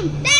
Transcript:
Damn! Bam!